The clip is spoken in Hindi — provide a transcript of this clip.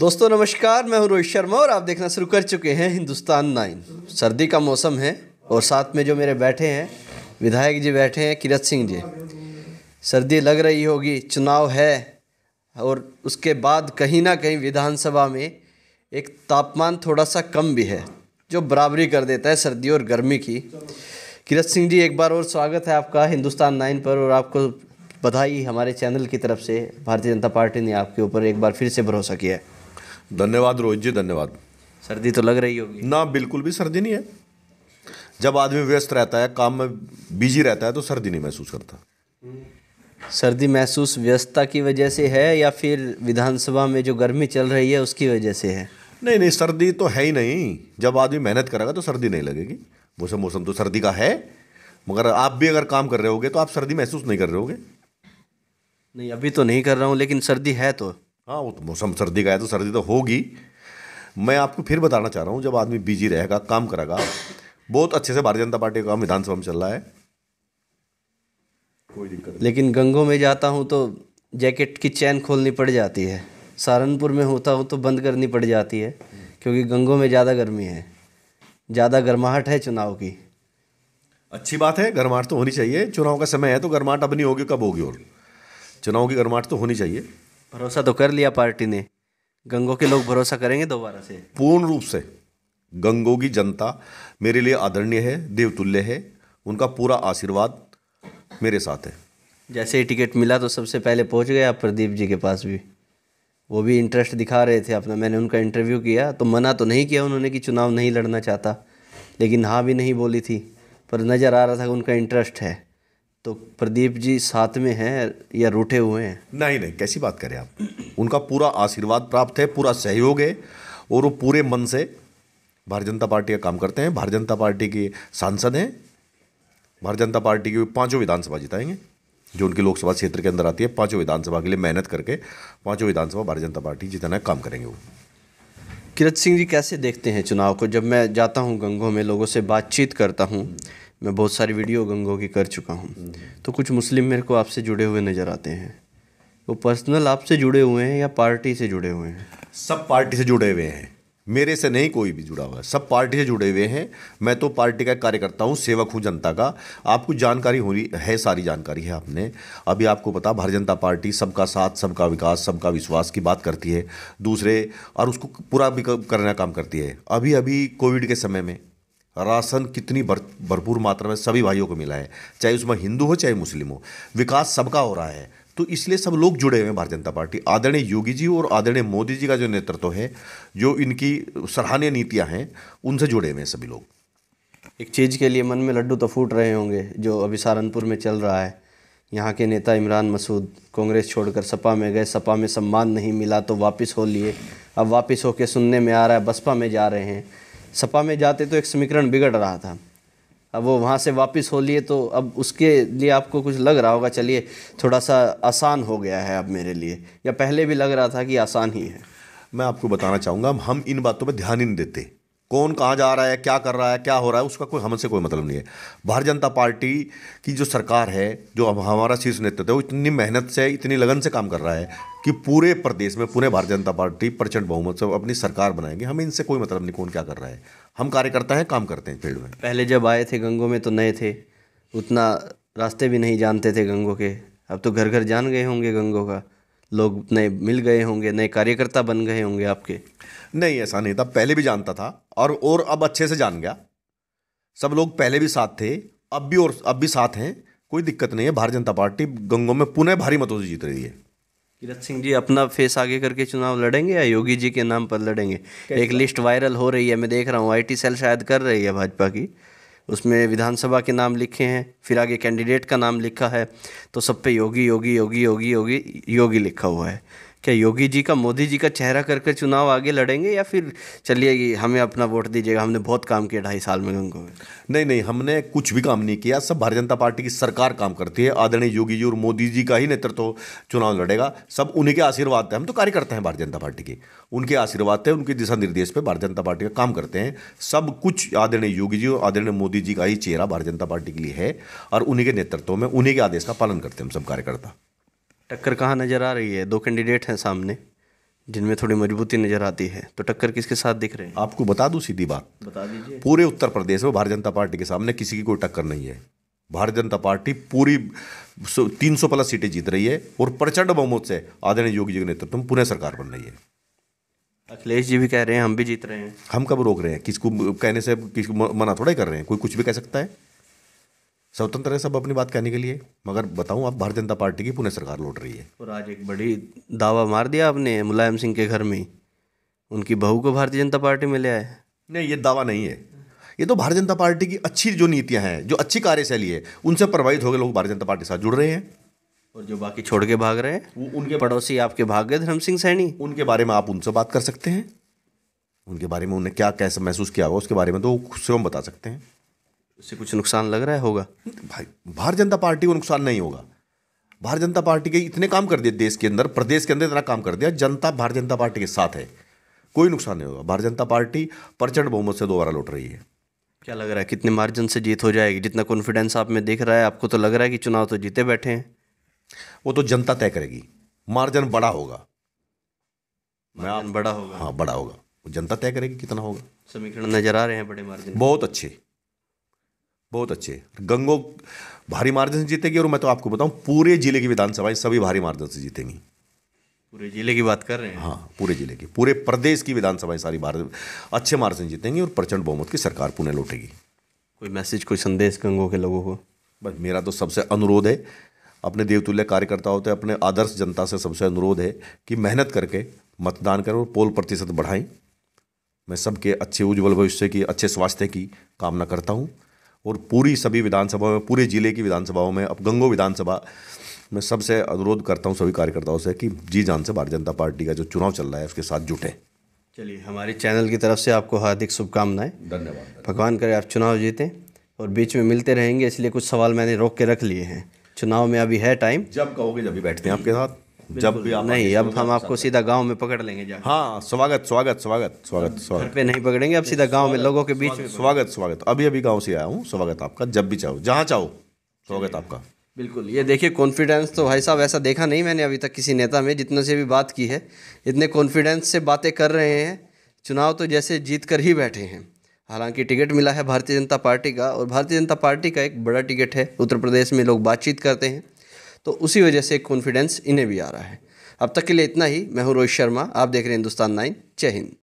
दोस्तों, नमस्कार, मैं हूँ रोहित शर्मा और आप देखना शुरू कर चुके हैं हिंदुस्तान नाइन। सर्दी का मौसम है और साथ में जो मेरे बैठे हैं, विधायक जी बैठे हैं, किरत सिंह जी। सर्दी लग रही होगी, चुनाव है और उसके बाद कहीं ना कहीं विधानसभा में एक तापमान थोड़ा सा कम भी है, जो बराबरी कर देता है सर्दी और गर्मी की। किरत सिंह जी, एक बार और स्वागत है आपका हिंदुस्तान नाइन पर और आपको बधाई हमारे चैनल की तरफ़ से। भारतीय जनता पार्टी ने आपके ऊपर एक बार फिर से भरोसा किया है। धन्यवाद रोहित जी धन्यवाद। सर्दी तो लग रही होगी। ना बिल्कुल भी सर्दी नहीं है। जब आदमी व्यस्त रहता है काम में बिज़ी रहता है तो सर्दी नहीं महसूस करता। सर्दी महसूस व्यस्तता की वजह से है या फिर विधानसभा में जो गर्मी चल रही है उसकी वजह से है? नहीं नहीं सर्दी तो है ही नहीं। जब आदमी मेहनत करेगा तो सर्दी नहीं लगेगी। मौसम मौसम तो सर्दी का है। मगर आप भी अगर काम कर रहे होगे तो आप सर्दी महसूस नहीं कर रहे होगे। नहीं अभी तो नहीं कर रहा हूँ लेकिन सर्दी है तो। हाँ वो तो मौसम सर्दी का है तो सर्दी तो होगी। मैं आपको फिर बताना चाह रहा हूँ जब आदमी बिज़ी रहेगा काम करेगा बहुत अच्छे से भारतीय जनता पार्टी का विधानसभा में चल रहा है। कोई दिक्कत लेकिन गंगों में जाता हूँ तो जैकेट की चैन खोलनी पड़ जाती है। सहारनपुर में होता हूँ तो बंद करनी पड़ जाती है क्योंकि गंगों में ज़्यादा गर्मी है। ज़्यादा गर्माहट है चुनाव की। अच्छी बात है गर्माहट तो होनी चाहिए। चुनाव का समय है तो गर्माहट अब नहीं होगी कब होगी और? चुनाव की गर्माहट तो होनी चाहिए। भरोसा तो कर लिया पार्टी ने। गंगो के लोग भरोसा करेंगे दोबारा से। पूर्ण रूप से। गंगो की जनता मेरे लिए आदरणीय है देवतुल्य है उनका पूरा आशीर्वाद मेरे साथ है। जैसे ही टिकट मिला तो सबसे पहले पहुँच गए आप प्रदीप जी के पास भी। वो भी इंटरेस्ट दिखा रहे थे अपना। मैंने उनका इंटरव्यू किया तो मना तो नहीं किया उन्होंने कि चुनाव नहीं लड़ना चाहता। लेकिन हाँ भी नहीं बोली थी पर नज़र आ रहा था कि उनका इंटरेस्ट है। तो प्रदीप जी साथ में हैं या रूठे हुए हैं? नहीं नहीं कैसी बात करें आप? उनका पूरा आशीर्वाद प्राप्त है पूरा सहयोग है और वो पूरे मन से भारतीय जनता पार्टी का काम करते हैं। भारतीय जनता पार्टी के सांसद हैं। भारतीय जनता पार्टी की पाँचों विधानसभा जिताएँगे जो उनकी लोकसभा क्षेत्र के अंदर आती है। पाँचों विधानसभा के लिए मेहनत करके पाँचों विधानसभा भारतीय जनता पार्टी जिताना काम करेंगे वो। किरत सिंह जी कैसे देखते हैं चुनाव को? जब मैं जाता हूँ गंगों में लोगों से बातचीत करता हूँ मैं बहुत सारी वीडियो गंगों की कर चुका हूँ। तो कुछ मुस्लिम मेरे को आपसे जुड़े हुए नज़र आते हैं। वो पर्सनल आपसे जुड़े हुए हैं या पार्टी से जुड़े हुए हैं? सब पार्टी से जुड़े हुए हैं। मेरे से नहीं कोई भी जुड़ा हुआ है। सब पार्टी से जुड़े हुए हैं। मैं तो पार्टी का कार्यकर्ता हूँ सेवक हूँ जनता का। आपको जानकारी हो रही है सारी जानकारी है आपने। अभी आपको पता भारतीय जनता पार्टी सबका साथ सबका विकास सबका विश्वास की बात करती है। दूसरे और उसको पूरा भी करने का काम करती है। अभी अभी कोविड के समय में राशन कितनी भर, भरपूर मात्रा में सभी भाइयों को मिला है, चाहे उसमें हिंदू हो, चाहे मुस्लिम हो। विकास सबका हो रहा है। तो इसलिए सब लोग जुड़े हुए हैं भारतीय जनता पार्टी। आदरणीय योगी जी और आदरणीय मोदी जी का जो नेतृत्व है, जो इनकी सराहनीय नीतियाँ हैं, उनसे जुड़े हुए हैं सभी लोग। एक चीज़ के लिए मन में लड्डू तो फूट रहे होंगे, जो अभी सहारनपुर में चल रहा है। यहाँ के नेता इमरान मसूद, कांग्रेस छोड़कर सपा में गए, सपा में सम्मान नहीं मिला तो वापस हो लिए। अब वापस होके सुनने में आ रहा है, बसपा में जा रहे हैं। सपा में जाते तो एक समीकरण बिगड़ रहा था। अब वो वहाँ से वापस हो लिए तो अब उसके लिए आपको कुछ लग रहा होगा, चलिए थोड़ा सा आसान हो गया है अब मेरे लिए। या पहले भी लग रहा था कि आसान ही है। मैं आपको बताना चाहूँगा, हम इन बातों पर ध्यान ही नहीं देते। कौन कहाँ जा रहा है, क्या कर रहा है, क्या हो रहा है, उसका कोई, हमसे कोई मतलब नहीं है। भारतीय जनता पार्टी की जो सरकार है, जो हमारा शीर्ष नेतृत्व है, वो इतनी मेहनत से, इतनी लगन से काम कर रहा है कि पूरे प्रदेश में, पूरे भारतीय जनता पार्टी, प्रचंड बहुमत से अपनी सरकार बनाएँगे। हमें इनसे कोई मतलब नहीं, कौन क्या कर रहा है। हम कार्यकर्ता हैं, काम करते हैं फ़ील्ड में। पहले जब आए थे गंगों में तो नए थे। उतना रास्ते भी नहीं जानते थे गंगों के। अब तो घर घर जान गए होंगे गंगों का। लोग नए मिल गए होंगे नए कार्यकर्ता बन गए होंगे आपके। नहीं ऐसा नहीं था। पहले भी जानता था और और अब अच्छे से जान गया। सब लोग पहले भी साथ थे अब भी और अब भी साथ हैं। कोई दिक्कत नहीं है। भारतीय जनता पार्टी गंगों में पुनः भारी मतों से जीत रही है। किरत सिंह जी अपना फेस आगे करके चुनाव लड़ेंगे या योगी जी के नाम पर लड़ेंगे? एक लिस्ट वायरल हो रही है मैं देख रहा हूँ। आईटी सेल शायद कर रही है भाजपा की। उसमें विधानसभा के नाम लिखे हैं, फिर आगे कैंडिडेट का नाम लिखा है तो सब पे योगी योगी योगी योगी योगी योगी लिखा हुआ है। क्या योगी जी का, मोदी जी का चेहरा कर कर चुनाव आगे लड़ेंगे या फिर चलिए हमें अपना वोट दीजिएगा? हमने बहुत काम किया ढाई साल में गंगो में। नहीं नहीं, हमने कुछ भी काम नहीं किया। सब भारतीय जनता पार्टी की सरकार काम करती है। आदरणीय योगी जी और मोदी जी का ही नेतृत्व चुनाव लड़ेगा। सब उन्हीं के आशीर्वाद थे हम तो कार्यकर्ता हैं भारतीय जनता पार्टी के। उनके आशीर्वाद थे उनके दिशा निर्देश पर भारतीय जनता पार्टी का काम करते हैं। सब कुछ आदरणीय योगी जी और आदरणीय मोदी जी का ही चेहरा भारतीय जनता पार्टी के लिए है और उन्हीं के नेतृत्व में, उन्हीं के आदेश का पालन करते हैं हम सब कार्यकर्ता। टक्कर कहाँ नज़र आ रही है? दो कैंडिडेट हैं सामने जिनमें थोड़ी मजबूती नज़र आती है। तो टक्कर किसके साथ दिख रहे हैं? आपको बता दूँ सीधी बात। बता दीजिए। पूरे उत्तर प्रदेश में भारतीय जनता पार्टी के सामने किसी की कोई टक्कर नहीं है। भारतीय जनता पार्टी पूरी तीन सौ प्लस सीटें जीत रही है और प्रचंड बहुमत से आदरणीय योगी जी के नेतृत्व में पुनः सरकार बन रही है। अखिलेश जी भी कह रहे हैं हम भी जीत रहे हैं। हम कब रोक रहे हैं? किसको कहने से किसको मना थोड़ा ही कर रहे हैं? कोई कुछ भी कह सकता है? स्वतंत्र है सब अपनी बात कहने के लिए। मगर बताऊँ आप भारतीय जनता पार्टी की पुनः सरकार लौट रही है। और आज एक बड़ी दावा मार दिया आपने मुलायम सिंह के घर में। ही उनकी बहू को भारतीय जनता पार्टी में ले आए। नहीं ये दावा नहीं है। ये तो भारतीय जनता पार्टी की अच्छी जो नीतियाँ हैं जो अच्छी कार्यशैली है उनसे प्रभावित होकर लोग भारतीय जनता पार्टी के साथ जुड़ रहे हैं। और जो बाकी छोड़ के भाग रहे हैं वो उनके पड़ोसी आपके भाग गए धर्म सिंह सैनी। उनके बारे में आप उनसे बात कर सकते हैं। उनके बारे में उन्हें क्या कैसे महसूस किया होगा उसके बारे में तो वो स्वयं बता सकते हैं। उससे कुछ नुकसान लग रहा है होगा। भाई भारतीय जनता पार्टी को नुकसान नहीं होगा। भारतीय जनता पार्टी के इतने काम कर दिए देश के अंदर प्रदेश के अंदर इतना काम कर दिया जनता भारतीय जनता पार्टी के साथ है। कोई नुकसान नहीं होगा। भारतीय जनता पार्टी प्रचंड बहुमत से दोबारा लौट रही है। क्या लग रहा है कितने मार्जिन से जीत हो जाएगी? जितना कॉन्फिडेंस आप में देख रहा है आपको तो लग रहा है कि चुनाव तो जीते बैठे हैं। वो तो जनता तय करेगी। मार्जिन बड़ा होगा। मैं मार्जिन बड़ा होगा। हाँ बड़ा होगा। जनता तय करेगी कितना होगा। समीकरण नज़र आ रहे हैं बड़े मार्जिन। बहुत अच्छे। बहुत अच्छे। गंगो भारी मार्जिन से जीतेगी और मैं तो आपको बताऊँ पूरे ज़िले की विधानसभाएँ सभी भारी मार्जिन से जीतेंगी। पूरे ज़िले की बात कर रहे हैं? हाँ पूरे ज़िले की। पूरे प्रदेश की विधानसभाएँ सारी भारत अच्छे मार्जिन जीतेंगी और प्रचंड बहुमत की सरकार पुनः लौटेगी। कोई मैसेज कोई संदेश गंगों के लोगों को? बस मेरा तो सबसे अनुरोध है अपने देवतुल्य कार्यकर्ता होते अपने आदर्श जनता से सबसे अनुरोध है कि मेहनत करके मतदान करें और पोल प्रतिशत बढ़ाएँ। मैं सबके अच्छे उज्जवल भविष्य की अच्छे स्वास्थ्य की कामना करता हूँ। और पूरी सभी विधानसभा में पूरे ज़िले की विधानसभाओं में अब गंगो विधानसभा मैं सबसे अनुरोध करता हूँ सभी कार्यकर्ताओं से कि जी जान से भारतीय जनता पार्टी का जो चुनाव चल रहा है उसके साथ जुटें। चलिए हमारे चैनल की तरफ़ से आपको हार्दिक शुभकामनाएँ। धन्यवाद। भगवान करे आप चुनाव जीतें और बीच में मिलते रहेंगे इसलिए कुछ सवाल मैंने रोक के रख लिए हैं। चुनाव में अभी है टाइम जब कहोगे जब भी बैठते हैं आपके साथ। जब भी आप नहीं अब हम आपको सीधा गाँव में पकड़ लेंगे जा हाँ स्वागत स्वागत स्वागत स्वागत स्वागत। घर पे नहीं पकड़ेंगे अब सीधा गाँव में लोगों के बीच में स्वागत स्वागत अभी अभी गाँव से आया हूँ स्वागत आपका जब भी चाहो जहाँ चाहो स्वागत आपका। बिल्कुल ये देखिए कॉन्फिडेंस तो भाई साहब ऐसा देखा नहीं मैंने अभी तक किसी नेता में जितने से भी बात की है। इतने कॉन्फिडेंस से बातें कर रहे हैं। चुनाव तो जैसे जीत कर ही बैठे हैं। हालाँकि टिकट मिला है भारतीय जनता पार्टी का और भारतीय जनता पार्टी का एक बड़ा टिकट है। उत्तर प्रदेश में लोग बातचीत करते हैं। तो उसी वजह से कॉन्फिडेंस इन्हें भी आ रहा है। अब तक के लिए इतना ही। मैं हूँ रोहित शर्मा। आप देख रहे हैं हिंदुस्तान नाइन। जय हिंद।